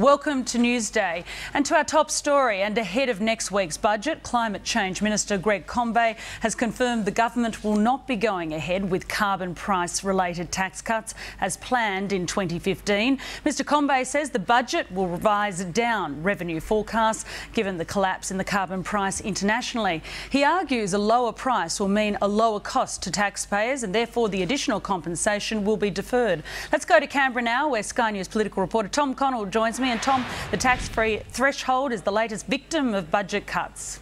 Welcome to Newsday and to our top story. And ahead of next week's budget, Climate Change Minister Greg Combet has confirmed the government will not be going ahead with carbon price related tax cuts as planned in 2015. Mr Combet says the budget will revise down revenue forecasts given the collapse in the carbon price internationally. He argues a lower price will mean a lower cost to taxpayers and therefore the additional compensation will be deferred. Let's go to Canberra now where Sky News political reporter Tom Connell joins me. And Tom, the tax-free threshold is the latest victim of budget cuts.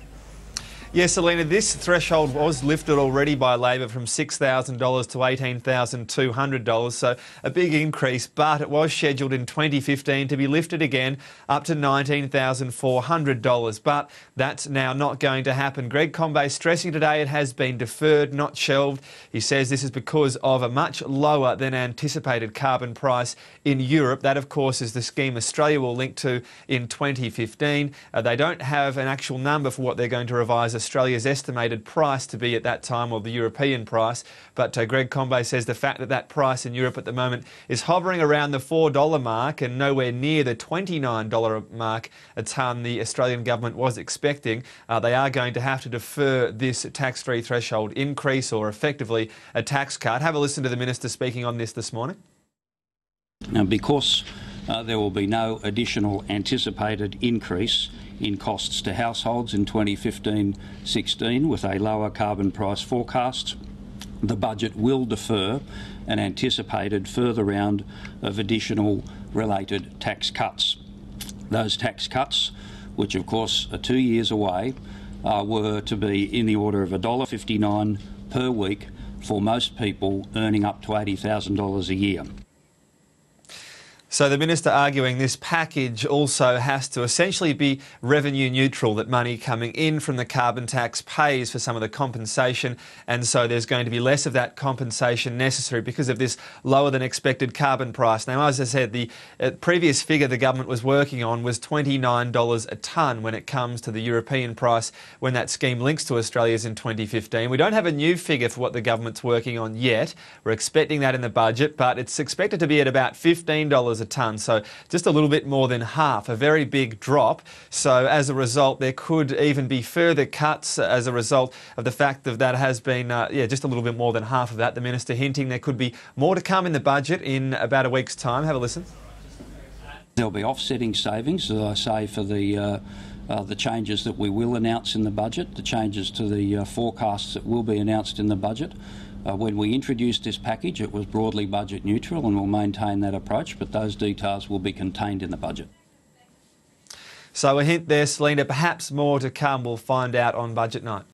Yes, Selena, this threshold was lifted already by Labor from $6,000 to $18,200, so a big increase, but it was scheduled in 2015 to be lifted again up to $19,400. But that's now not going to happen. Greg Combet stressing today it has been deferred, not shelved. He says this is because of a much lower than anticipated carbon price in Europe. That, of course, is the scheme Australia will link to in 2015. Uh, they don't have an actual number for what they're going to revise Australia's estimated price to be at that time, or the European price. But uh, Greg Combet says the fact that that price in Europe at the moment is hovering around the $4 mark and nowhere near the $29 mark a tonne the Australian government was expecting, uh, they are going to have to defer this tax-free threshold increase or effectively a tax cut. Have a listen to the Minister speaking on this this morning. Now, because uh, there will be no additional anticipated increase in costs to households in 2015-16 with a lower carbon price forecast. The budget will defer an anticipated further round of additional related tax cuts. Those tax cuts, which of course are two years away, uh, were to be in the order of $1.59 per week for most people earning up to $80,000 a year. So the minister arguing this package also has to essentially be revenue neutral, that money coming in from the carbon tax pays for some of the compensation, and so there's going to be less of that compensation necessary because of this lower than expected carbon price. Now, as I said, the uh, previous figure the government was working on was $29 a tonne when it comes to the European price when that scheme links to Australia's in 2015. We don't have a new figure for what the government's working on yet. We're expecting that in the budget, but it's expected to be at about $15 a tonne, so just a little bit more than half, a very big drop. So as a result, there could even be further cuts as a result of the fact that that has been, uh, yeah, just a little bit more than half of that. The Minister hinting there could be more to come in the budget in about a week's time. Have a listen. There'll be offsetting savings, as I say, for the uh, uh, the changes that we will announce in the budget, the changes to the uh, forecasts that will be announced in the budget. Uh, when we introduced this package, it was broadly budget neutral and we'll maintain that approach, but those details will be contained in the budget. So a hint there, Selena, perhaps more to come. We'll find out on budget night.